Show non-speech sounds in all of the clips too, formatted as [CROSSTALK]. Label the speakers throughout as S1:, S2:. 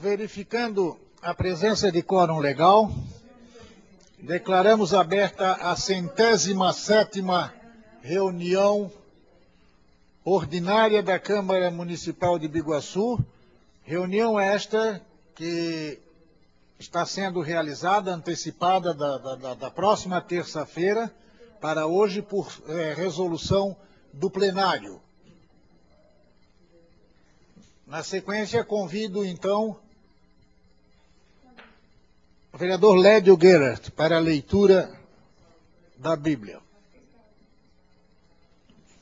S1: Verificando a presença de quórum legal, declaramos aberta a centésima sétima reunião ordinária da Câmara Municipal de Biguaçu, reunião esta que está sendo realizada, antecipada da, da, da próxima terça-feira, para hoje por é, resolução do plenário. Na sequência, convido então o vereador Lédio Gerert para a leitura da Bíblia.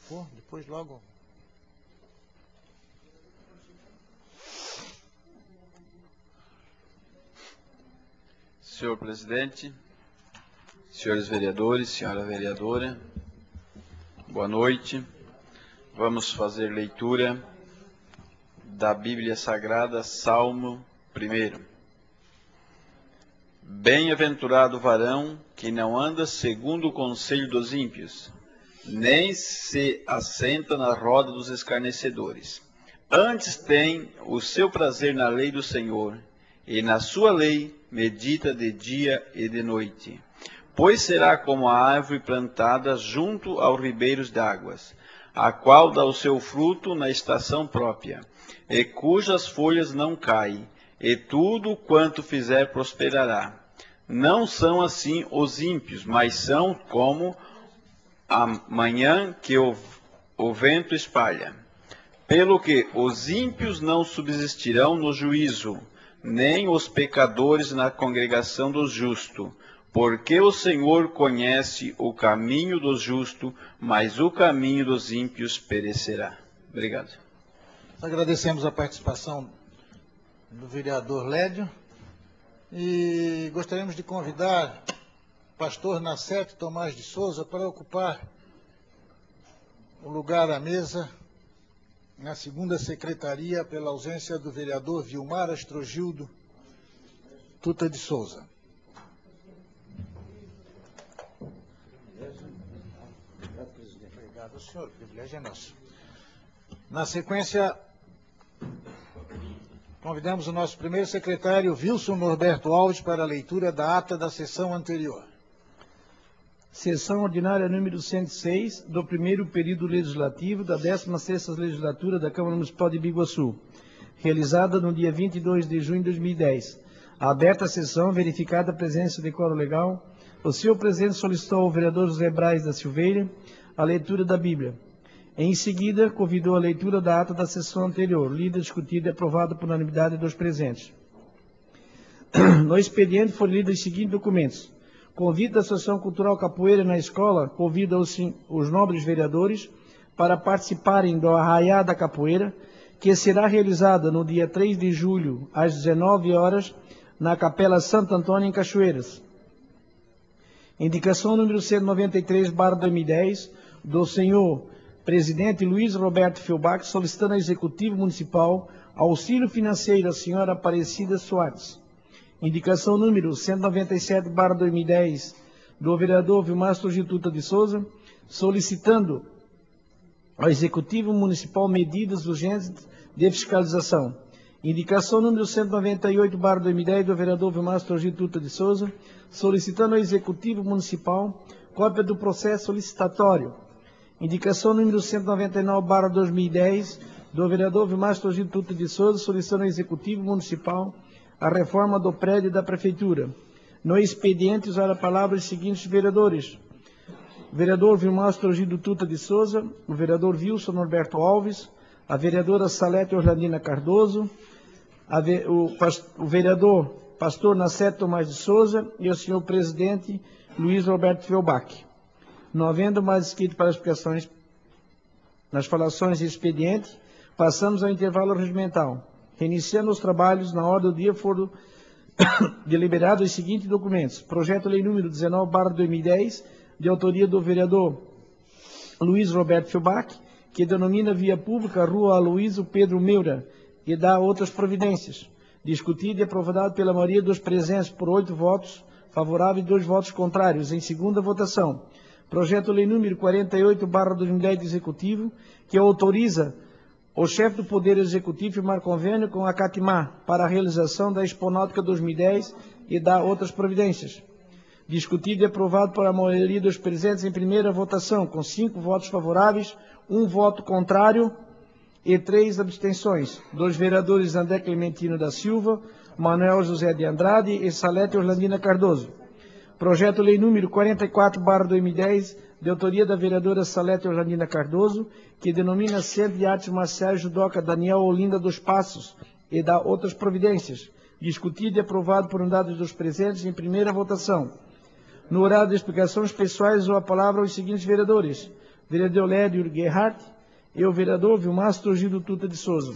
S1: Pô, depois logo.
S2: Senhor presidente, senhores vereadores, senhora vereadora, boa noite. Vamos fazer leitura da Bíblia Sagrada, Salmo 1. Bem-aventurado o varão que não anda segundo o conselho dos ímpios, nem se assenta na roda dos escarnecedores. Antes tem o seu prazer na lei do Senhor, e na sua lei medita de dia e de noite. Pois será como a árvore plantada junto aos ribeiros de águas, a qual dá o seu fruto na estação própria e cujas folhas não caem, e tudo quanto fizer prosperará. Não são assim os ímpios, mas são como a manhã que o, o vento espalha. Pelo que os ímpios não subsistirão no juízo, nem os pecadores na congregação dos justos, porque o Senhor conhece o caminho dos justos, mas o caminho dos ímpios perecerá. Obrigado.
S1: Agradecemos a participação do vereador Lédio e gostaríamos de convidar o pastor Nacete Tomás de Souza para ocupar o lugar à mesa na segunda secretaria pela ausência do vereador Vilmar Astrogildo Tuta de Souza. Obrigado, senhor. O privilégio é nosso. Na sequência, Convidamos o nosso primeiro secretário, Wilson Norberto Alves, para a leitura da ata da sessão anterior.
S3: Sessão ordinária número 106 do primeiro período legislativo da 16ª legislatura da Câmara Municipal de Biguaçu, realizada no dia 22 de junho de 2010. A aberta a sessão, verificada a presença de quórum legal, o senhor presidente solicitou ao vereador José Braz da Silveira a leitura da Bíblia. Em seguida, convidou a leitura da ata da sessão anterior, lida, discutida e aprovada por unanimidade dos presentes. [CLEARS THROAT] No expediente foram lidos os seguintes documentos. Convite da Associação Cultural Capoeira na Escola convida os, os nobres vereadores para participarem do Arraiá da Capoeira, que será realizada no dia 3 de julho, às 19 horas, na Capela Santo Antônio, em Cachoeiras. Indicação número 193, barra 2010, do senhor presidente Luiz Roberto Filbach solicitando ao Executivo Municipal auxílio financeiro à senhora Aparecida Soares. Indicação número 197, barra 2010, do vereador Vilmar Gituta de Souza, solicitando ao Executivo Municipal medidas urgentes de fiscalização. Indicação número 198, barra 2010, do vereador Vilmar Gituta de Souza, solicitando ao Executivo Municipal cópia do processo licitatório Indicação número 199, barra 2010, do vereador Vilmar Torgido Tuta de Souza, solicitando ao Executivo Municipal a reforma do prédio da Prefeitura. No expediente, usar a palavra os seguintes vereadores. O vereador Vilmar Torgido Tuta de Souza, o vereador Wilson Norberto Alves, a vereadora Salete Orlandina Cardoso, ve o, o, vereador Pastor Naceto Tomás de Souza e o senhor presidente Luiz Roberto Felbach. Não havendo mais escrito para explicações nas falações e expediente, passamos ao intervalo regimental. Reiniciando os trabalhos, na ordem do dia foram [COUGHS] deliberados os seguintes documentos. Projeto Lei número 19, barra 2010, de autoria do vereador Luiz Roberto Filbach, que denomina via pública Rua Aloysio Pedro Meura e dá outras providências. Discutido e aprovado pela maioria dos presentes por oito votos favoráveis e dois votos contrários. Em segunda votação, Projeto Lei número 48, barra 2010 do Executivo, que autoriza o chefe do Poder Executivo firmar convênio com a Catimá para a realização da Exponáutica 2010 e dar outras providências. Discutido e aprovado por a maioria dos presentes em primeira votação, com cinco votos favoráveis, um voto contrário e três abstenções. Dos vereadores André Clementino da Silva, Manuel José de Andrade e Salete Orlandina Cardoso. Projeto Lei número 44, 2010, de autoria da vereadora Salete Orlandina Cardoso, que denomina Centro de Artes Marciais Judoca Daniel Olinda dos Passos e dá outras providências. Discutido e aprovado por unidades dos presentes em primeira votação. No horário de explicações pessoais, dou a palavra aos seguintes vereadores. Vereador Lédio Gerhardt e o vereador Vilmastro Gildo Tuta de Souza.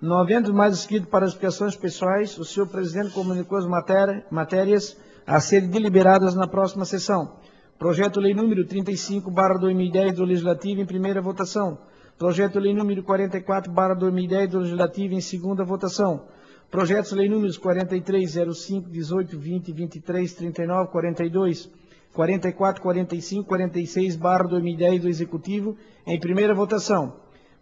S3: Não havendo mais escrito para explicações pessoais, o senhor presidente comunicou as matéria, matérias a serem deliberadas na próxima sessão. Projeto Lei número 35, barra 2010 do Legislativo em primeira votação. Projeto Lei número 44, barra 2010 do Legislativo em segunda votação. Projetos Lei números 43, 05, 18, 20, 23, 39, 42, 44, 45, 46, barra 2010 do Executivo em primeira votação.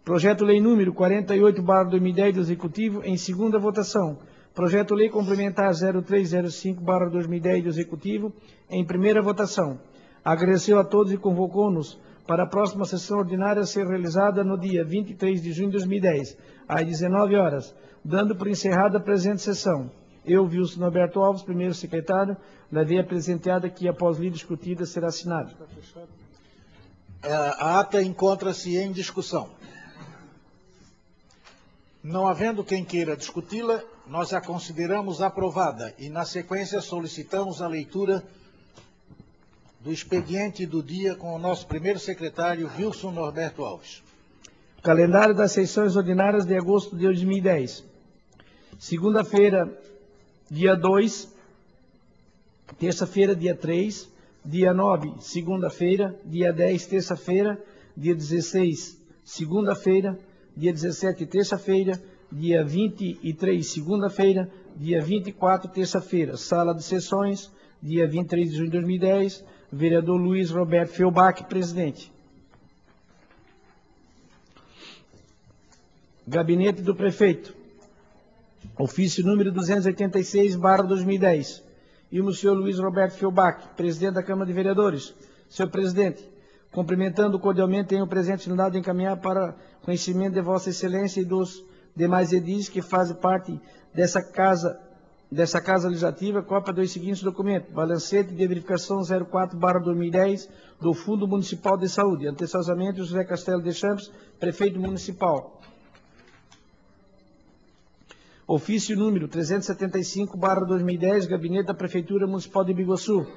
S3: Projeto Lei número 48, barra 2010 do Executivo em segunda votação. Projeto Lei Complementar 0305, barra 2010 do Executivo em primeira votação. Agradeceu a todos e convocou-nos para a próxima sessão ordinária ser realizada no dia 23 de junho de 2010, às 19 horas, dando por encerrada a presente sessão. Eu, Wilson Norberto Alves, primeiro secretário, levei a presenteada que, após lida discutida, será assinada.
S1: A ata encontra-se em discussão. Não havendo quem queira discuti-la, nós a consideramos aprovada e, na sequência, solicitamos a leitura do expediente do dia com o nosso primeiro secretário, Wilson Norberto Alves.
S3: Calendário das sessões ordinárias de agosto de 2010. Segunda-feira, dia 2. Terça-feira, dia 3. Dia 9, segunda-feira. Dia 10, terça-feira. Dia 16, segunda-feira. Dia 17, terça-feira. Dia 23, segunda-feira. Dia 24, terça-feira. Sala de sessões, dia 23 de junho de 2010 Vereador Luiz Roberto Felbach, presidente. Gabinete do Prefeito. Ofício número 286, barra 2010. E o senhor Luiz Roberto Felbach, presidente da Câmara de Vereadores. Senhor presidente, cumprimentando cordialmente, tenho presente dado encaminhar para conhecimento de Vossa Excelência e dos demais edis que fazem parte dessa casa dessa Casa Legislativa, cópia dos seguintes documentos. Balancete de verificação 04-2010 do Fundo Municipal de Saúde. Antecessamente, José Castelo de Champs, Prefeito Municipal. Ofício número 375-2010, Gabinete da Prefeitura Municipal de Biguaçu.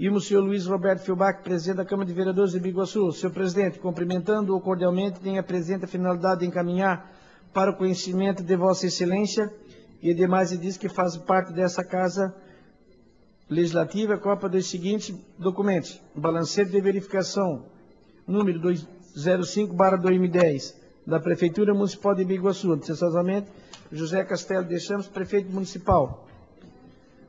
S3: E o senhor Luiz Roberto Filbach, presidente da Câmara de Vereadores de Biguaçu. Senhor presidente, cumprimentando-o cordialmente, tem a presente finalidade de encaminhar para o conhecimento de Vossa Excelência e demais diz que faz parte dessa Casa Legislativa, cópia dos seguintes documentos. Balancete de verificação, número 205-2010, da Prefeitura Municipal de Biguaçu, antecessamente, José Castelo de Chamos, Prefeito Municipal.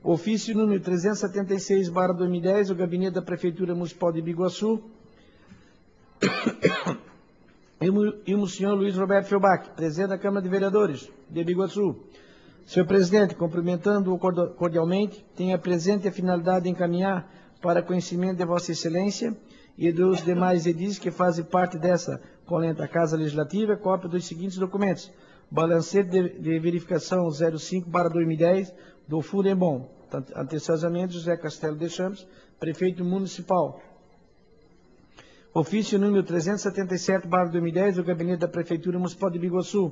S3: Ofício número 376-2010, o Gabinete da Prefeitura Municipal de Biguaçu. e o senhor Luiz Roberto Felbach, presidente da Câmara de Vereadores de Biguaçu. Senhor presidente, cumprimentando-o cordialmente, tenho a presente a finalidade de encaminhar para conhecimento de Vossa Excelência e dos demais edis que fazem parte dessa colenta Casa Legislativa, cópia dos seguintes documentos. Balancete de, de verificação 05-2010 do Furembom. Antecessamente, José Castelo de Champs, Prefeito Municipal. Ofício número 377-2010 do Gabinete da Prefeitura Municipal de Biguaçu.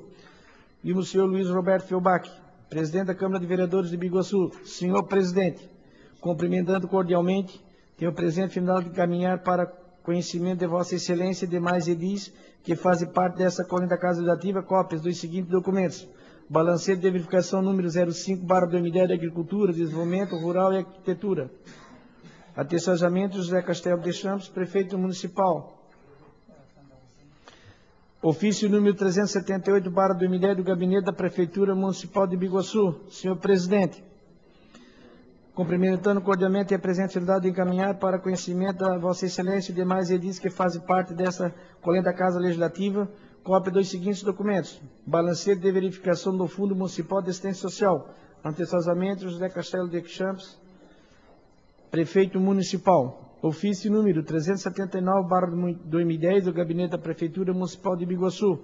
S3: E o senhor Luiz Roberto Felbach, Presidente da Câmara de Vereadores de Biguaçu, senhor presidente, cumprimentando cordialmente, tenho presente final de encaminhar para conhecimento de Vossa Excelência e demais edis que fazem parte dessa coluna da Casa Legislativa cópias dos seguintes documentos. Balanceiro de verificação número 05, barra do MDE de Agricultura, Desenvolvimento Rural e Arquitetura. Atestamentos José Castelo de Campos, Prefeito Municipal. Ofício número 378, barra do MDE do Gabinete da Prefeitura Municipal de Biguaçu. Senhor Presidente, Cumprimentando cordialmente a presente cidade de encaminhar para conhecimento da Vossa Excelência e demais edis que fazem parte dessa colenda Casa Legislativa, cópia dos seguintes documentos. Balanceiro de verificação do Fundo Municipal de Assistência Social. Antecessamente, José Castelo de Champs, Prefeito Municipal. Ofício número 379-2010 do Gabinete da Prefeitura Municipal de Biguaçu.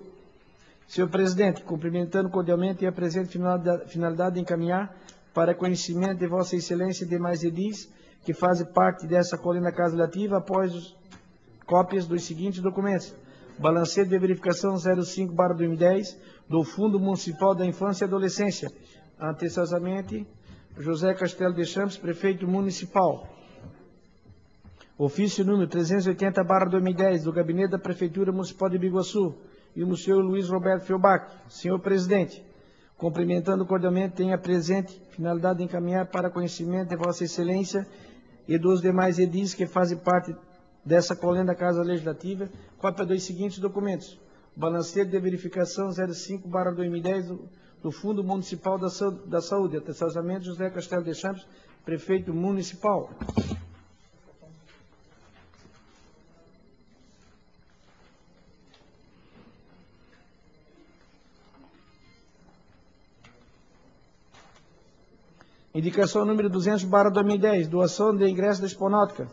S3: Senhor Presidente, cumprimentando cordialmente e a presente finalidade, de encaminhar para conhecimento de Vossa Excelência e demais edis que fazem parte dessa colina Legislativa após cópias dos seguintes documentos. Balanceiro de verificação 05-2010 do Fundo Municipal da Infância e Adolescência. Antecessamente, José Castelo de Champs, Prefeito Municipal. Ofício número 380-2010 do Gabinete da Prefeitura Municipal de Biguaçu e o senhor Luiz Roberto Felbach. Senhor Presidente, cumprimentando cordialmente, tenha presente finalidade de encaminhar para conhecimento de Vossa Excelência e dos demais edis que fazem parte dessa colenda Casa Legislativa, cópia dos seguintes documentos. Balanceiro de verificação 05-2010 do, do Fundo Municipal da, Sa da Saúde, atestamento José Castelo de Champs, Prefeito Municipal. Indicação número 200, barra 2010, doação de ingresso da Exponáutica.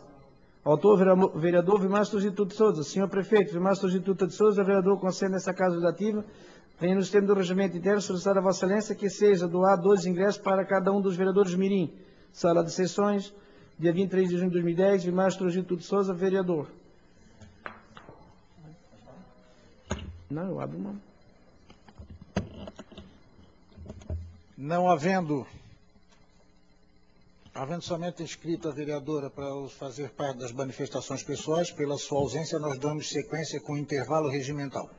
S3: Autor, vereador Vimastro Gituto de Souza. Senhor Prefeito, Vimastro Gituto de Souza, vereador concerne essa casa legislativa, vem no sistema do regimento interno solicitar a Vossa Excelência que seja doar dois ingressos para cada um dos vereadores Mirim. Sala de sessões, dia 23 de junho de 2010, Vimastro Gituto de Souza, vereador. Não, eu abro uma.
S1: Não havendo Havendo somente inscrito a vereadora para fazer parte das manifestações pessoais, pela sua ausência, nós damos sequência com intervalo regimental.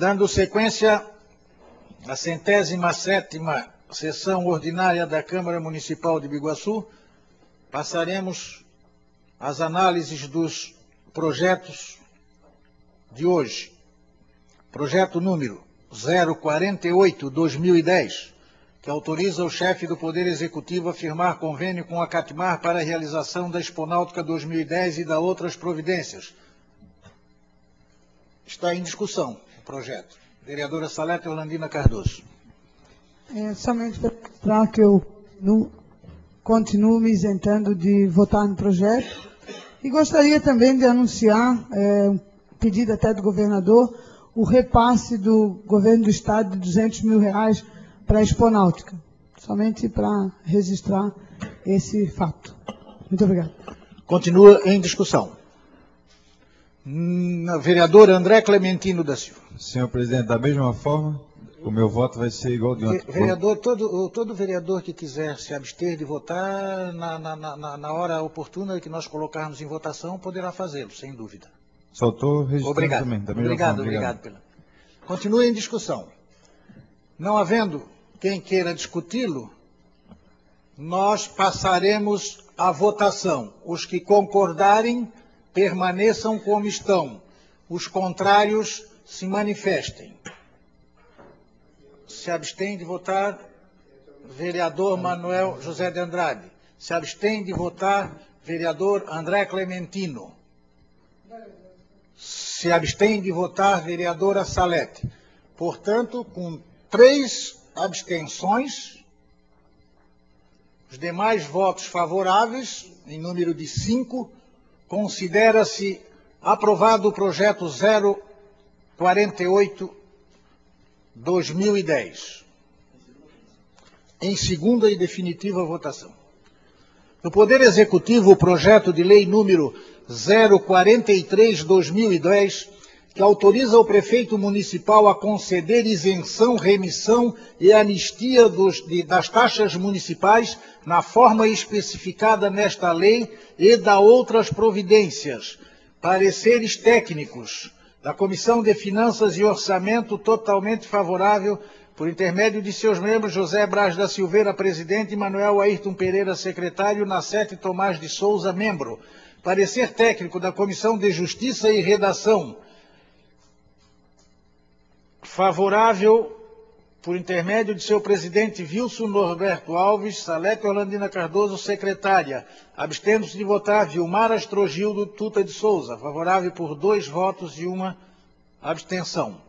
S1: Dando sequência à centésima sétima sessão ordinária da Câmara Municipal de Biguaçu, passaremos às análises dos projetos de hoje. Projeto número 048-2010, que autoriza o chefe do Poder Executivo a firmar convênio com a Catmar para a realização da Exponáutica 2010 e da outras providências. Está em discussão projeto. Vereadora Salete Orlandina Cardoso.
S4: É, somente para que eu não continuo me isentando de votar no projeto. E gostaria também de anunciar, é, um pedido até do governador, o repasse do governo do estado de 200 mil reais para a Exponáutica. Somente para registrar esse fato. Muito obrigado.
S1: Continua em discussão. Vereador André Clementino da Silva.
S5: Senhor presidente, da mesma forma, o meu voto vai ser igual de ontem.
S1: Vereador, todo, todo vereador que quiser se abster de votar, na, na, na, na hora oportuna que nós colocarmos em votação, poderá fazê-lo, sem dúvida.
S5: Só estou registrando
S1: Obrigado.
S5: também. Da
S1: Obrigado,
S5: forma,
S1: obrigado. Pela... Continue em discussão. Não havendo quem queira discuti-lo, nós passaremos à votação. Os que concordarem, permaneçam como estão. Os contrários, se manifestem. Se abstém de votar, vereador Manuel José de Andrade. Se abstém de votar, vereador André Clementino. Se abstém de votar, vereadora Salete. Portanto, com três abstenções, os demais votos favoráveis, em número de cinco, considera-se aprovado o projeto 048-2010. Em segunda e definitiva votação. No Poder Executivo, o projeto de lei número 043-2010, que autoriza o prefeito municipal a conceder isenção, remissão e anistia dos, de, das taxas municipais na forma especificada nesta lei e da outras providências. Pareceres técnicos da Comissão de Finanças e Orçamento totalmente favorável por intermédio de seus membros José Braz da Silveira, presidente, e Manuel Ayrton Pereira, secretário, Nacete Tomás de Souza, membro. Parecer técnico da Comissão de Justiça e Redação. Favorável por intermédio de seu presidente Wilson Norberto Alves, Salete Orlandina Cardoso, secretária. Abstendo-se de votar Vilmar Astrogildo Tuta de Souza. Favorável por dois votos e uma abstenção.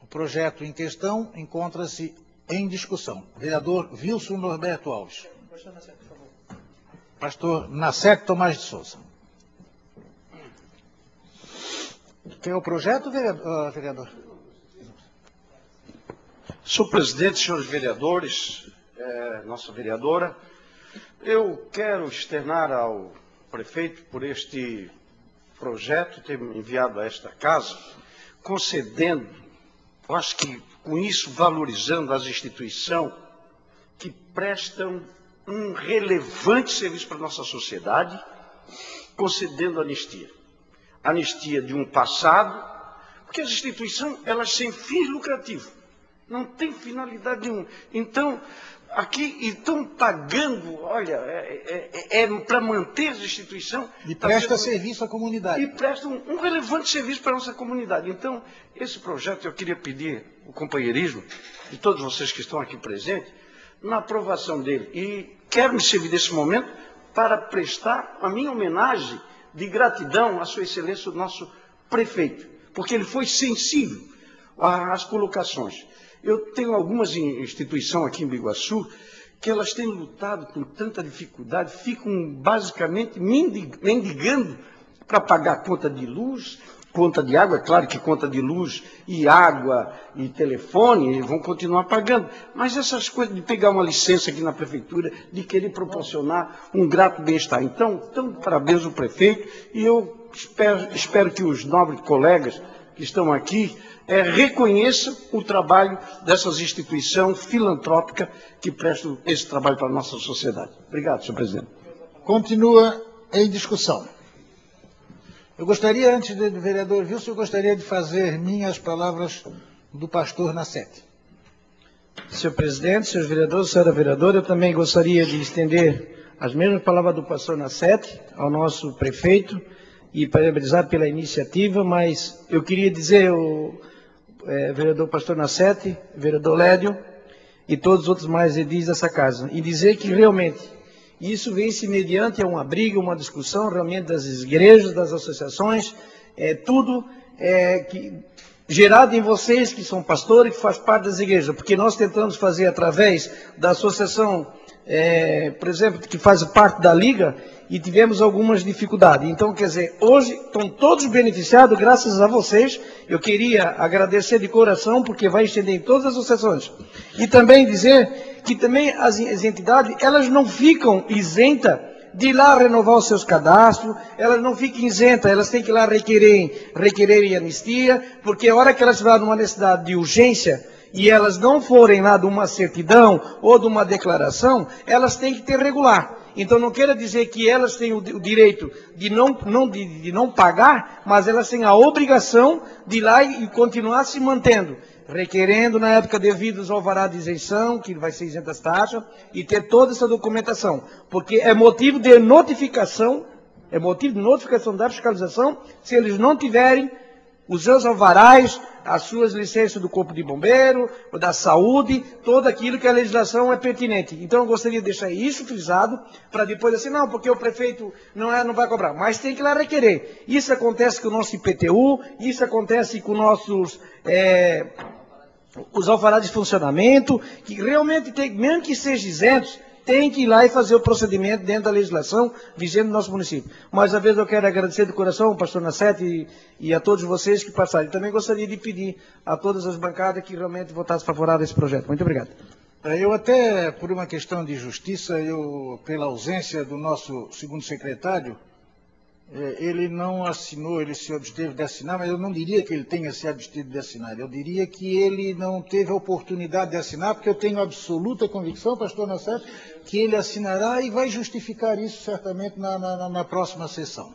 S1: O projeto em questão encontra-se em discussão. Vereador Wilson Norberto Alves. Pastor Nacete Tomás de Souza. Tem o projeto, vereador?
S6: Senhor presidente, senhores vereadores, é, nossa vereadora, eu quero externar ao prefeito por este projeto ter enviado a esta casa, concedendo, eu acho que com isso valorizando as instituições que prestam um relevante serviço para a nossa sociedade, concedendo anistia. Anistia de um passado, porque as instituições, elas têm fins lucrativos, não tem finalidade nenhuma. Então, aqui estão pagando, olha, é, é, é para manter as instituições.
S1: E
S6: tá
S1: presta
S6: sendo-
S1: serviço à comunidade.
S6: e prestam um, um relevante serviço para a nossa comunidade. Então, esse projeto eu queria pedir o companheirismo de todos vocês que estão aqui presentes na aprovação dele. E quero me servir desse momento para prestar a minha homenagem de gratidão à Sua Excelência, o nosso prefeito, porque ele foi sensível às colocações. Eu tenho algumas in- instituições aqui em Biguaçu que elas têm lutado com tanta dificuldade, ficam basicamente mendi- mendigando para pagar conta de luz, conta de água, é claro que conta de luz e água e telefone vão continuar pagando, mas essas coisas de pegar uma licença aqui na prefeitura, de querer proporcionar um grato bem-estar. Então, então, parabéns ao prefeito e eu espero, espero que os nobres colegas que estão aqui eh, reconheçam o trabalho dessas instituições filantrópicas que prestam esse trabalho para a nossa sociedade. Obrigado, senhor presidente.
S1: Continua em discussão. Eu gostaria, antes do vereador Wilson, eu gostaria de fazer minhas palavras do pastor na sete.
S3: Senhor presidente, senhores vereadores, senhora vereadora, eu também gostaria de estender as mesmas palavras do pastor Nassete ao nosso prefeito e parabenizar pela iniciativa, mas eu queria dizer ao é, vereador pastor Nassete, vereador Lédio e todos os outros mais edis dessa casa, e dizer que realmente isso vem-se mediante uma briga, uma discussão realmente das igrejas, das associações, é, tudo é, que, gerado em vocês que são pastores, que faz parte das igrejas, porque nós tentamos fazer através da associação é, por exemplo, que faz parte da liga e tivemos algumas dificuldades. Então, quer dizer, hoje estão todos beneficiados graças a vocês. Eu queria agradecer de coração porque vai estender em todas as associações. E também dizer que também as, as entidades, elas não ficam isentas de ir lá renovar os seus cadastros, elas não ficam isentas, elas têm que ir lá requerer, requerer anistia, porque a hora que elas tiverem uma necessidade de urgência, e elas não forem lá de uma certidão ou de uma declaração, elas têm que ter regular. Então não queira dizer que elas têm o, direito de não, não, de, de não pagar, mas elas têm a obrigação de ir lá e, continuar se mantendo requerendo na época devido ao alvará de isenção, que vai ser isenta as taxas, e ter toda essa documentação, porque é motivo de notificação, é motivo de notificação da fiscalização, se eles não tiverem os seus alvarás, as suas licenças do Corpo de Bombeiro, da saúde, todo aquilo que a legislação é pertinente. Então eu gostaria de deixar isso frisado, para depois assim, não, porque o prefeito não, é, não vai cobrar, mas tem que lá requerer. Isso acontece com o nosso IPTU, isso acontece com nossos. É, os alvarás de funcionamento, que realmente tem, mesmo que sejam isentos, tem que ir lá e fazer o procedimento dentro da legislação vigente do nosso município. Mais uma vez eu quero agradecer de coração ao pastor Nassete e, e, a todos vocês que passaram. Também gostaria de pedir a todas as bancadas que realmente votassem favorável a esse projeto. Muito obrigado.
S1: É, eu até, por uma questão de justiça, eu, pela ausência do nosso segundo secretário, ele não assinou, ele se absteve de assinar, mas eu não diria que ele tenha se abstido de assinar. Eu diria que ele não teve a oportunidade de assinar, porque eu tenho absoluta convicção, pastor Nassete, que ele assinará e vai justificar isso certamente na, na, na próxima sessão.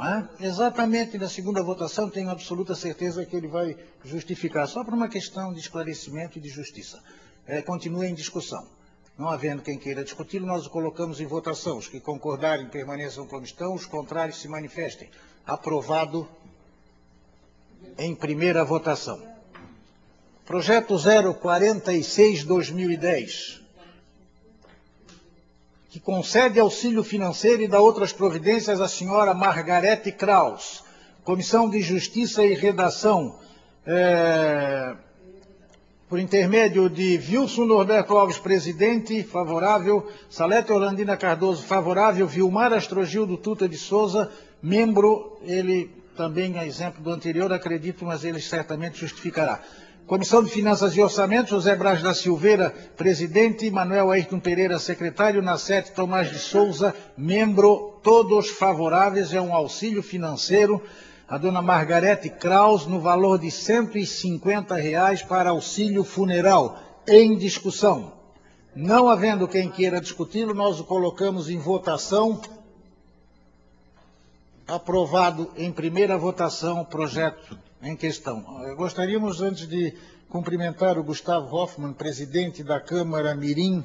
S1: É? Exatamente na segunda votação, tenho absoluta certeza que ele vai justificar, só por uma questão de esclarecimento e de justiça. É, continua em discussão. Não havendo quem queira discutir, nós o colocamos em votação. Os que concordarem permaneçam como estão, os contrários se manifestem. Aprovado em primeira votação. Projeto 046-2010, que concede auxílio financeiro e dá outras providências à senhora Margarete Kraus. Comissão de Justiça e Redação. É por intermédio de Wilson Norberto Alves, presidente, favorável, Salete Orlandina Cardoso, favorável, Vilmar Astrogildo Tuta de Souza, membro, ele também é exemplo do anterior, acredito, mas ele certamente justificará. Comissão de Finanças e Orçamento, José Braz da Silveira, presidente, Manuel Ayrton Pereira, secretário, Nassete Tomás de Souza, membro, todos favoráveis, é um auxílio financeiro a dona Margarete Kraus no valor de 150 reais para auxílio funeral, em discussão. Não havendo quem queira discuti-lo, nós o colocamos em votação. Aprovado em primeira votação o projeto em questão. Gostaríamos, antes de cumprimentar o Gustavo Hoffmann, presidente da Câmara Mirim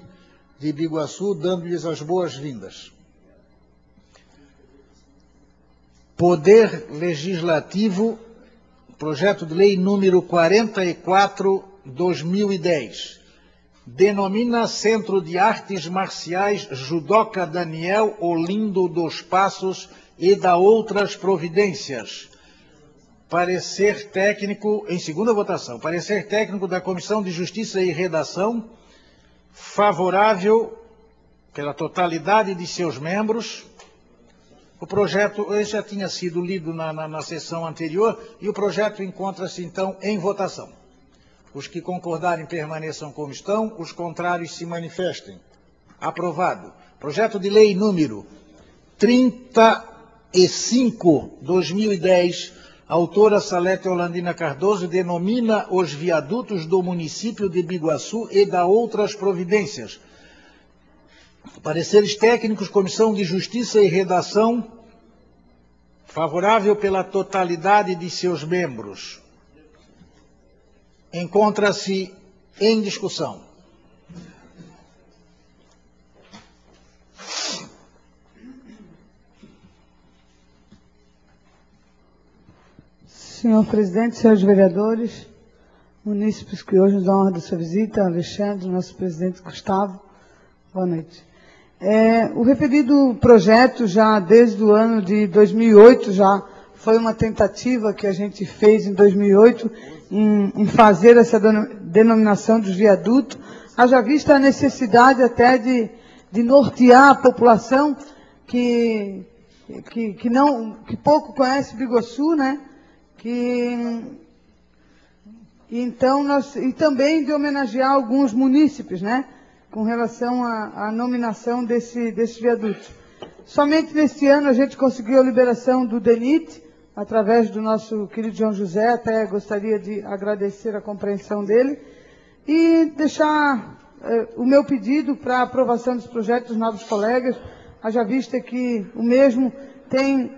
S1: de Biguaçu, dando-lhes as boas-vindas. Poder Legislativo, projeto de lei número 44, 2010. Denomina Centro de Artes Marciais Judoca Daniel Olindo dos Passos e da outras providências. Parecer técnico, em segunda votação, parecer técnico da Comissão de Justiça e Redação, favorável pela totalidade de seus membros, o projeto já tinha sido lido na, na, na sessão anterior e o projeto encontra-se, então, em votação. Os que concordarem permaneçam como estão, os contrários se manifestem. Aprovado. Projeto de lei número 35, 2010, autora Salete Holandina Cardoso, denomina os viadutos do município de Biguaçu e da outras providências Pareceres técnicos, Comissão de Justiça e Redação, Favorável pela totalidade de seus membros. Encontra-se em discussão.
S4: Senhor presidente, senhores vereadores, munícipes que hoje nos dão honra da sua visita, Alexandre, nosso presidente Gustavo, boa noite. É, o referido projeto, já desde o ano de 2008, já foi uma tentativa que a gente fez em 2008 em, em fazer essa denominação dos viadutos, haja vista a necessidade até de, de nortear a população que, que, que, não, que pouco conhece Bigossu, né? que então nós e também de homenagear alguns munícipes, né, com relação à, à nominação desse desse viaduto. Somente neste ano a gente conseguiu a liberação do DENIT através do nosso querido João José, até gostaria de agradecer a compreensão dele e deixar eh, o meu pedido para aprovação dos projetos dos novos colegas, haja vista que o mesmo tem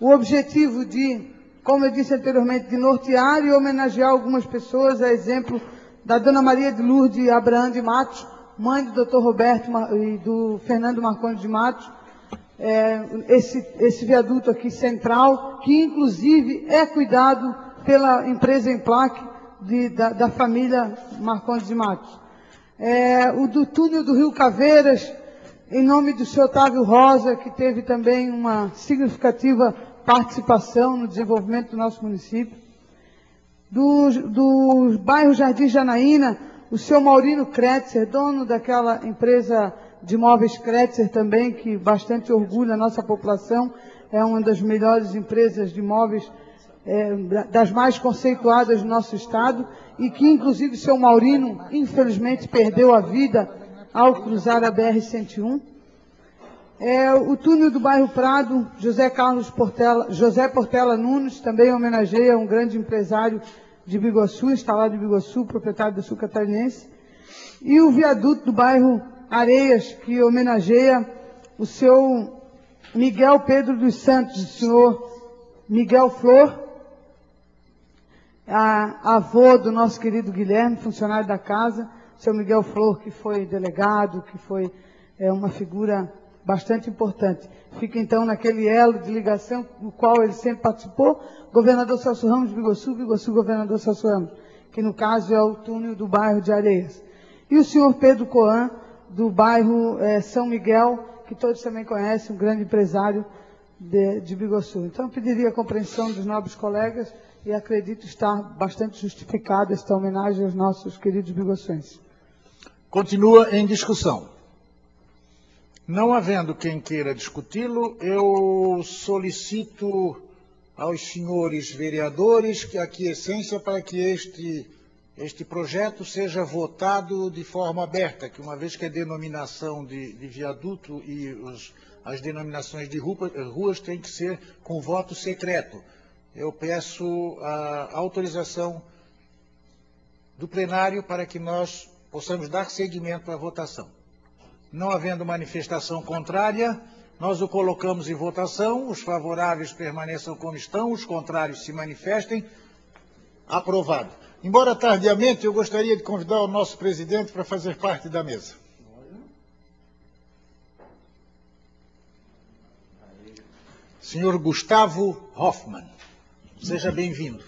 S4: o objetivo de como eu disse anteriormente, de nortear e homenagear algumas pessoas, a exemplo da Dona Maria de Lourdes Abraham de Matos, mãe do Dr. Roberto e do Fernando Marcondes de Matos, é, esse, esse viaduto aqui central, que inclusive é cuidado pela empresa Emplaque de, da, da, família Marcondes de Matos. É, o do túnel do Rio Caveiras, em nome do senhor Otávio Rosa, que teve também uma significativa participação no desenvolvimento do nosso município. Do, do bairro Jardim Janaína, o senhor Maurino Kretzer, dono daquela empresa de móveis Kretzer também, que bastante orgulha a nossa população, é uma das melhores empresas de móveis, é, das mais conceituadas do nosso estado, e que inclusive o senhor Maurino, infelizmente, perdeu a vida ao cruzar a BR-101. É, o túnel do bairro Prado, José Carlos Portela, José Portela Nunes, também homenageia um grande empresário de Biguaçu, instalado em Biguaçu, proprietário do sul catarinense. E o viaduto do bairro Areias, que homenageia o seu Miguel Pedro dos Santos, o senhor Miguel Flor, a, avô do nosso querido Guilherme, funcionário da casa, o seu Miguel Flor, que foi delegado, que foi é, uma figura bastante importante. Fica então naquele elo de ligação no qual ele sempre participou, governador Celso Ramos, Bigossu, Bigossu, governador Celso Ramos, que no caso é o túnel do bairro de Areias. E o senhor Pedro Coan, do bairro é, São Miguel, que todos também conhecem, um grande empresário de, de. Então, eu pediria a compreensão dos nobres colegas e acredito estar bastante justificada esta homenagem aos nossos queridos bigossuenses.
S1: Continua em discussão. Não havendo quem queira discuti-lo, eu solicito aos senhores vereadores que aqui essência para que este, este projeto seja votado de forma aberta, que uma vez que a denominação de, de viaduto e os, as denominações de rua, ruas têm que ser com voto secreto. Eu peço a autorização do plenário para que nós possamos dar seguimento à votação. Não havendo manifestação contrária, nós o colocamos em votação. Os favoráveis permaneçam como estão, os contrários se manifestem. Aprovado. Embora tardiamente, eu gostaria de convidar o nosso presidente para fazer parte da mesa. Senhor Gustavo Hoffmann, seja bem-vindo.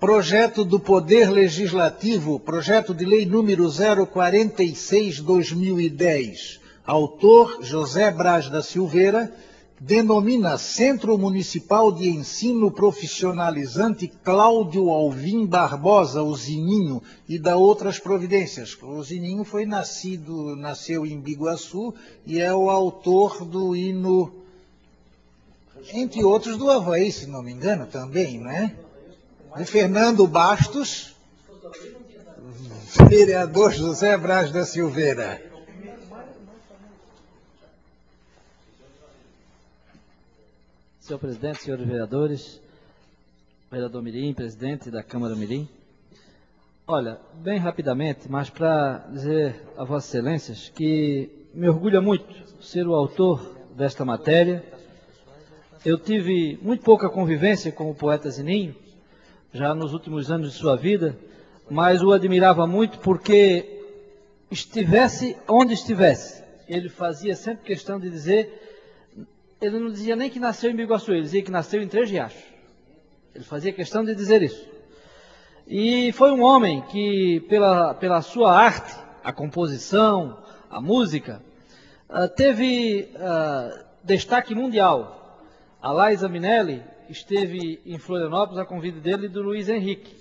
S1: Projeto do Poder Legislativo, projeto de lei número 046-2010. Autor José Braz da Silveira, denomina Centro Municipal de Ensino Profissionalizante Cláudio Alvim Barbosa, o Zininho, e da outras providências. O Zininho foi nascido, nasceu em Biguaçu e é o autor do hino, entre outros do Havaí, se não me engano, também, não é? De Fernando Bastos, vereador José Braz da Silveira.
S7: Senhor presidente, senhores vereadores, vereador Mirim, presidente da Câmara Mirim, Olha, bem rapidamente, mas para dizer a Vossas Excelências que me orgulha muito ser o autor desta matéria. Eu tive muito pouca convivência com o poeta Zininho, já nos últimos anos de sua vida, mas o admirava muito porque estivesse onde estivesse, ele fazia sempre questão de dizer, ele não dizia nem que nasceu em Biguaçu, ele dizia que nasceu em Três Riachos. Ele fazia questão de dizer isso. E foi um homem que, pela, pela sua arte, a composição, a música, uh, teve uh, destaque mundial. A Laisa Minelli esteve em Florianópolis a convite dele e do Luiz Henrique,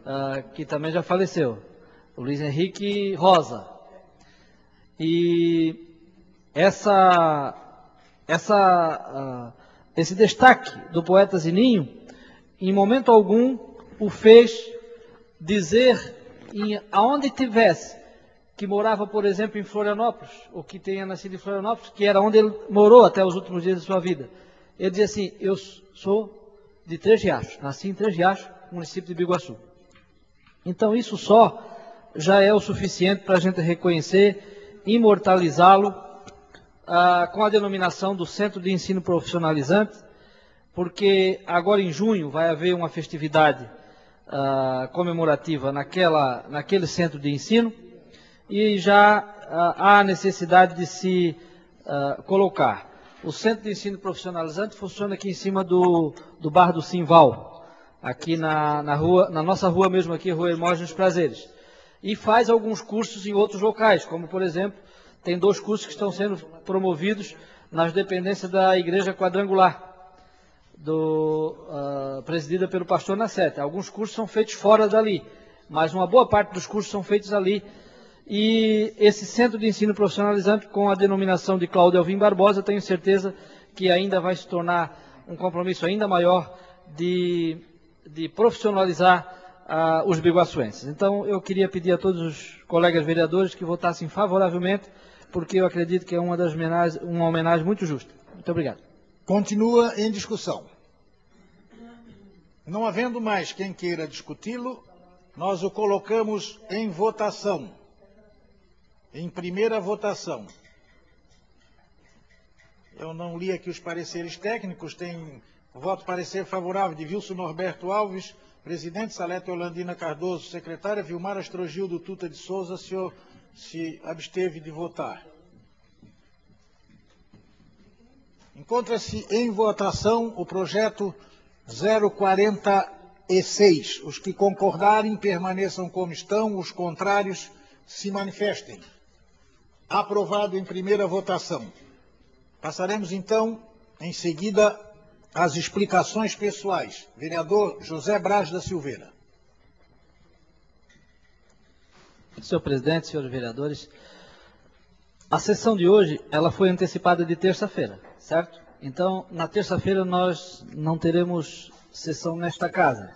S7: uh, que também já faleceu. O Luiz Henrique Rosa. E essa, essa, esse destaque do poeta Zininho, em momento algum, o fez dizer em, aonde tivesse que morava, por exemplo, em Florianópolis, ou que tenha nascido em Florianópolis, que era onde ele morou até os últimos dias de sua vida. Ele dizia assim: Eu sou de Três Riachos, nasci em Três Riachos, município de Biguaçu. Então, isso só já é o suficiente para a gente reconhecer, imortalizá-lo ah, com a denominação do Centro de Ensino Profissionalizante, porque agora em junho vai haver uma festividade ah, comemorativa naquela, naquele centro de ensino e já uh, há necessidade de se uh, colocar. O Centro de Ensino Profissionalizante funciona aqui em cima do, do Bar do Simval, aqui na, na, rua, na nossa rua mesmo aqui, Rua Hermógenes Prazeres. E faz alguns cursos em outros locais, como por exemplo, tem dois cursos que estão sendo promovidos nas dependências da Igreja Quadrangular, do, uh, presidida pelo pastor Nassete. Alguns cursos são feitos fora dali, mas uma boa parte dos cursos são feitos ali e esse centro de ensino profissionalizante, com a denominação de Cláudio Alvim Barbosa, tenho certeza que ainda vai se tornar um compromisso ainda maior de, de profissionalizar uh, os biguaçuenses. Então, eu queria pedir a todos os colegas vereadores que votassem favoravelmente, porque eu acredito que é uma, das homenagens, uma homenagem muito justa. Muito obrigado.
S1: Continua em discussão. Não havendo mais quem queira discuti-lo, nós o colocamos em votação em primeira votação. Eu não li aqui os pareceres técnicos, tem voto parecer favorável de Wilson Norberto Alves, presidente, Salete Holandina Cardoso, secretária, Vilmar Astrogildo Tuta de Souza, senhor se absteve de votar. Encontra-se em votação o projeto 046. Os que concordarem permaneçam como estão, os contrários se manifestem. Aprovado em primeira votação. Passaremos então, em seguida, às explicações pessoais. Vereador José Braz da Silveira.
S7: Senhor presidente, senhores vereadores, a sessão de hoje ela foi antecipada de terça-feira, certo? Então, na terça-feira nós não teremos sessão nesta casa.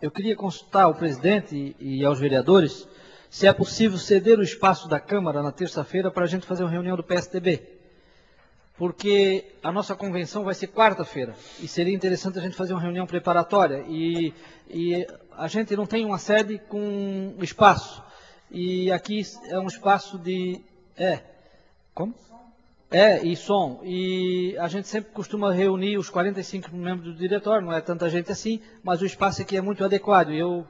S7: Eu queria consultar o presidente e, e aos vereadores se é possível ceder o espaço da Câmara na terça-feira para a gente fazer uma reunião do PSDB. Porque a nossa convenção vai ser quarta-feira e seria interessante a gente fazer uma reunião preparatória. E, e a gente não tem uma sede com espaço. E aqui é um espaço de. É. Como? É, e som. E a gente sempre costuma reunir os 45 membros do diretório, não é tanta gente assim, mas o espaço aqui é muito adequado. Eu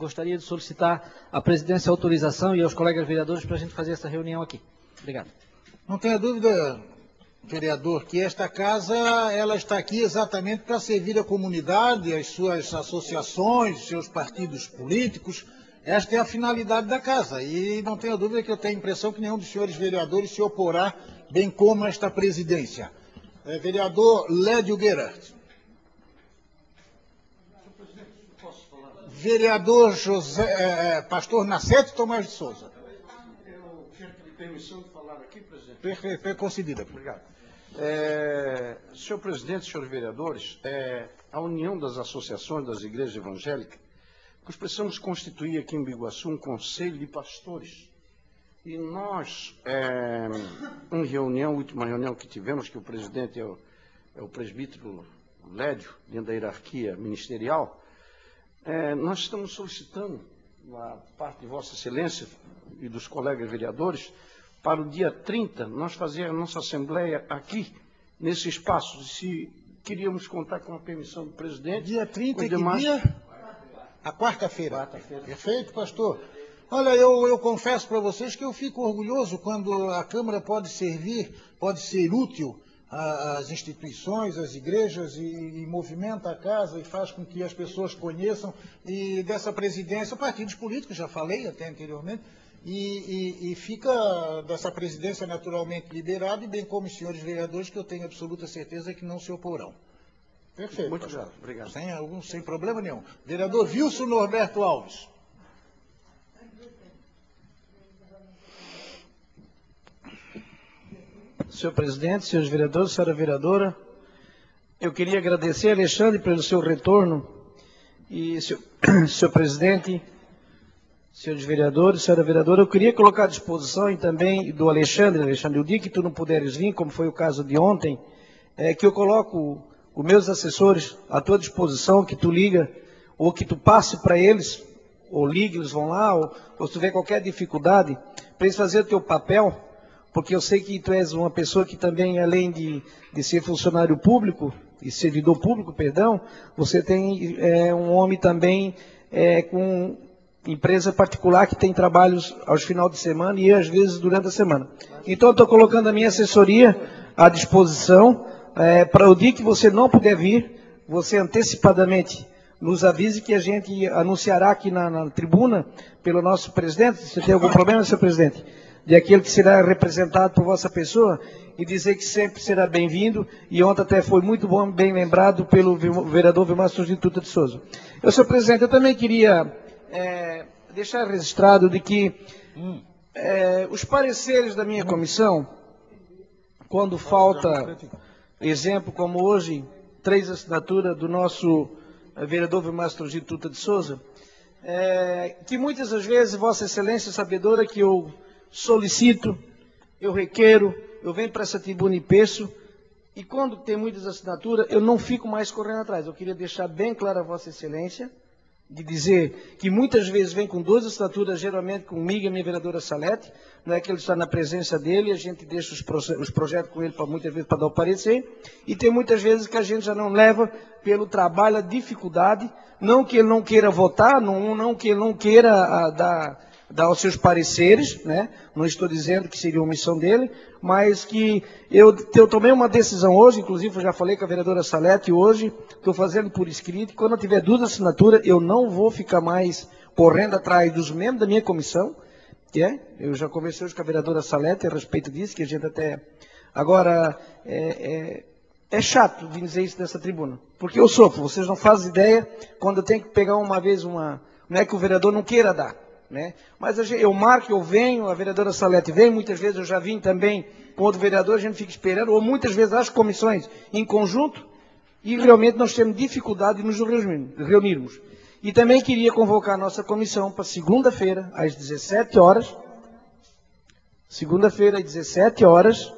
S7: gostaria de solicitar à presidência autorização e aos colegas vereadores para a gente fazer essa reunião aqui. Obrigado.
S1: Não tenha dúvida, vereador, que esta casa ela está aqui exatamente para servir a comunidade, as suas associações, seus partidos políticos. Esta é a finalidade da casa. E não tenha dúvida que eu tenho a impressão que nenhum dos senhores vereadores se oporá, bem como esta presidência. É, vereador Lédio Guerra. Vereador José, é, é, pastor Nacete Tomás de Souza.
S6: Eu quero pedir permissão de falar aqui, presidente.
S1: Perfeito, é concedida.
S6: Obrigado. É, senhor presidente, senhores vereadores, é, a união das associações das igrejas evangélicas, nós precisamos constituir aqui em Biguaçu um conselho de pastores. E nós, é, em reunião, última reunião que tivemos, que o presidente é o, é o presbítero Lédio, dentro da hierarquia ministerial, É, nós estamos solicitando, da parte de Vossa Excelência e dos colegas vereadores, para o dia 30, nós fazer a nossa assembleia aqui, nesse espaço. Se queríamos contar com a permissão do presidente.
S1: Dia 30
S6: com
S1: e que
S6: demais-
S1: dia? A quarta-feira. Perfeito, pastor. Olha, eu, eu confesso para vocês que eu fico orgulhoso quando a Câmara pode servir, pode ser útil a- às instituições, às igrejas e, e movimenta a casa e faz com que as pessoas conheçam e dessa presidência, partidos políticos, já falei até anteriormente, e, e- e fica dessa presidência naturalmente liberada, e bem como os senhores vereadores, que eu tenho absoluta certeza que não se oporão. Perfeito.
S6: Muito obrigado.
S1: Sem, algum, sem problema nenhum. Vereador Wilson Norberto Alves.
S3: Senhor presidente, senhores vereadores, senhora vereadora, eu queria agradecer, Alexandre, pelo seu retorno. E, senhor, [CLEARS THROAT] senhor presidente, senhores vereadores, senhora vereadora, eu queria colocar à disposição e também do Alexandre, Alexandre, o dia que tu não puderes vir, como foi o caso de ontem, é que eu coloco os meus assessores à tua disposição, que tu liga, ou que tu passe para eles, ou ligue, eles vão lá, ou, ou se tiver qualquer dificuldade, para eles fazerem o teu papel, porque eu sei que tu és uma pessoa que também, além de, de ser funcionário público, e servidor público, perdão, você tem é, um homem também é, com empresa particular que tem trabalhos aos final de semana e às vezes durante a semana. Então, estou colocando a minha assessoria à disposição é, para o dia que você não puder vir, você antecipadamente nos avise que a gente anunciará aqui na, na tribuna pelo nosso presidente. Se tem algum problema, senhor presidente? De aquele que será representado por vossa pessoa e dizer que sempre será bem-vindo. E ontem até foi muito bom, bem lembrado pelo vereador Vilmar Tuta de Souza. Eu, senhor presidente, eu também queria eh, deixar registrado de que eh, os pareceres da minha comissão, quando falta exemplo como hoje, três assinaturas do nosso eh, vereador Vilmar Tuta de Souza, é, que muitas das vezes Vossa Excelência sabedora que eu solicito, eu requeiro, eu venho para essa tribuna e peço, e quando tem muitas assinaturas, eu não fico mais correndo atrás. Eu queria deixar bem claro a Vossa Excelência, de dizer que muitas vezes vem com duas assinaturas, geralmente comigo e a minha vereadora Salete, não é que ele está na presença dele, a gente deixa os, os projetos com ele para muitas vezes para dar o parecer, e tem muitas vezes que a gente já não leva pelo trabalho, a dificuldade, não que ele não queira votar, não, não que ele não queira ah, dar, dar os seus pareceres, né? não estou dizendo que seria omissão dele, mas que eu, eu tomei uma decisão hoje, inclusive eu já falei com a vereadora Salete hoje, estou fazendo por escrito, quando eu tiver duas assinaturas, eu não vou ficar mais correndo atrás dos membros da minha comissão, que é, eu já conversei hoje com a vereadora Salete a respeito disso, que a gente até... Agora, é, é, é chato vir dizer isso nessa tribuna, porque eu sofro, vocês não fazem ideia, quando eu tenho que pegar uma vez uma... Não é que o vereador não queira dar, né? Mas eu marco, eu venho, a vereadora Salete vem, muitas vezes eu já vim também com outro vereador, a gente fica esperando, ou muitas vezes as comissões em conjunto, e realmente nós temos dificuldade de nos reunir- reunirmos. E também queria convocar a nossa comissão para segunda-feira, às 17 horas, segunda-feira, às 17 horas,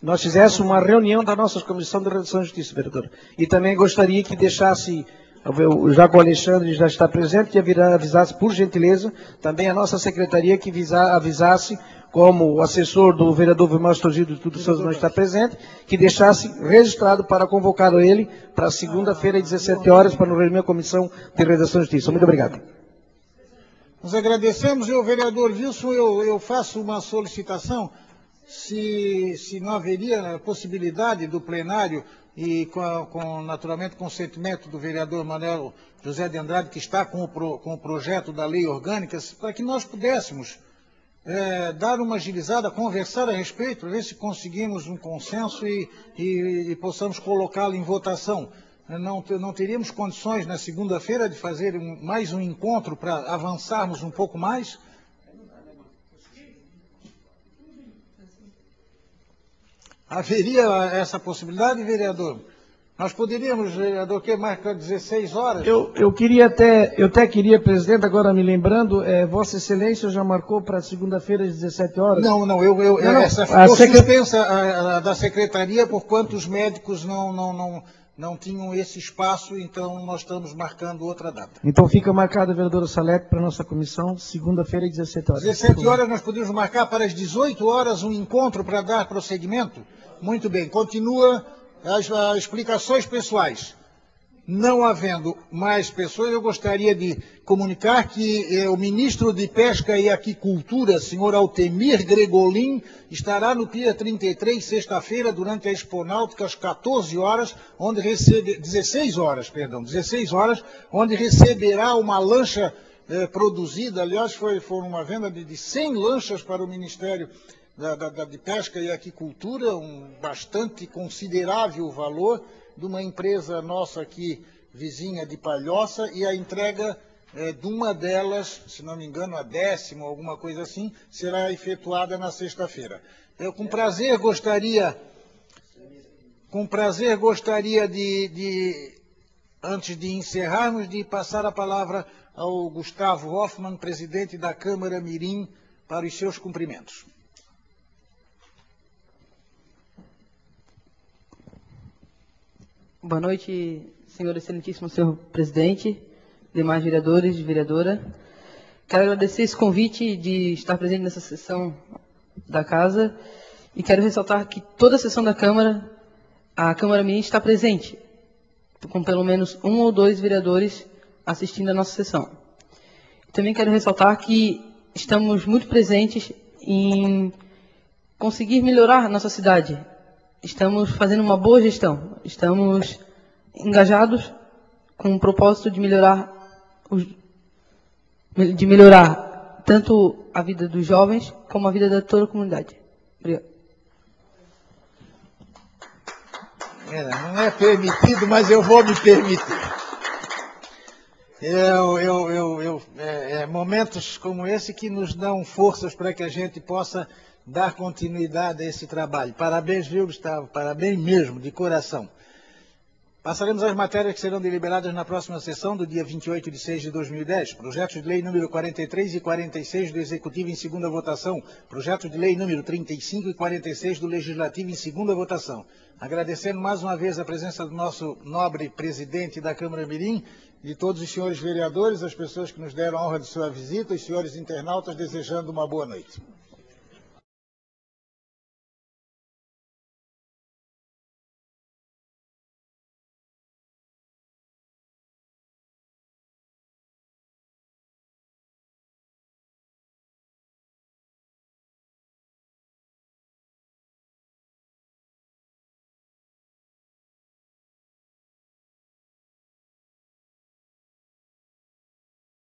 S3: nós fizéssemos uma reunião da nossa Comissão de Redação e Justiça, vereador. E também gostaria que deixasse, o Alexandre já está presente, que avisasse, por gentileza, também a nossa secretaria que visa- avisasse, como o assessor do vereador Vilmar Storgido de Tudo Souza não está presente, que deixasse registrado para convocar ele para segunda-feira, às 17 horas, para nos reunir a Comissão de Redação e Justiça. Muito obrigado.
S1: Nós agradecemos, e o vereador Wilson, eu, eu faço uma solicitação, se, se não haveria possibilidade do plenário, e com, com, naturalmente com o sentimento do vereador Manuel José de Andrade, que está com o, pro- com o projeto da lei orgânica, para que nós pudéssemos eh, dar uma agilizada, conversar a respeito, ver se conseguimos um consenso e, e- e possamos colocá-lo em votação. Não, não teríamos condições na segunda-feira de fazer um- mais um encontro para avançarmos um pouco mais? Haveria essa possibilidade, vereador? Nós poderíamos, vereador, que marca 16 horas?
S3: Eu, eu queria até, eu até queria, presidente, agora me lembrando, eh, Vossa Excelência já marcou para segunda-feira às 17 horas?
S1: Não, não, eu, eu,
S3: Não, não,
S1: essa
S3: a
S1: ficou
S3: secre-
S1: suspensa a, a da secretaria por quanto os médicos não, não, não, não tinham esse espaço, então nós estamos marcando outra data.
S3: Então fica marcado, vereadora Salete, para a nossa comissão, segunda-feira, 17 horas.
S1: 17 horas nós podemos marcar para as 18 horas um encontro para dar prosseguimento? Muito bem, continua as, as explicações pessoais. Não havendo mais pessoas, eu gostaria de comunicar que eh, o ministro de Pesca e Aquicultura, senhor Altemir Gregolin, estará no dia 33, sexta-feira, durante a Exponáutica, às 14 horas, onde recebe, 16 horas, perdão, 16 horas, onde receberá uma lancha eh, produzida, aliás, foi, foi uma venda de, de 100 lanchas para o Ministério da, da, da, de Pesca e Aquicultura, um bastante considerável valor, de uma empresa nossa aqui, vizinha de Palhoça, e a entrega é, de uma delas, se não me engano, a décima, alguma coisa assim, será efetuada na sexta-feira. Eu com prazer gostaria, com prazer gostaria de, de, antes de encerrarmos, de passar a palavra ao Gustavo Hoffmann, presidente da Câmara Mirim, para os seus cumprimentos.
S8: Boa noite, senhor excelentíssimo senhor presidente, demais vereadores e vereadora. Quero agradecer esse convite de estar presente nessa sessão da casa e quero ressaltar que toda a sessão da Câmara, a Câmara Mirim está presente, com pelo menos um ou dois vereadores assistindo a nossa sessão. Também quero ressaltar que estamos muito presentes em conseguir melhorar nossa cidade, estamos fazendo uma boa gestão. Estamos engajados com o propósito de melhorar os, de melhorar tanto a vida dos jovens como a vida da toda a comunidade. Obrigado.
S1: É, não é permitido, mas eu vou me permitir. Eu, eu, eu, é, é, momentos como esse que nos dão forças para que a gente possa dar continuidade a esse trabalho. Parabéns, viu, Gustavo? Parabéns mesmo, de coração. Passaremos às matérias que serão deliberadas na próxima sessão do dia 28 de 6 de 2010. Projeto de lei número 43 e 46 do Executivo em segunda votação. Projeto de lei número 35 e 46 do Legislativo em segunda votação. Agradecendo mais uma vez a presença do nosso nobre presidente da Câmara Mirim, de todos os senhores vereadores, as pessoas que nos deram a honra de sua visita, os senhores internautas, desejando uma boa noite.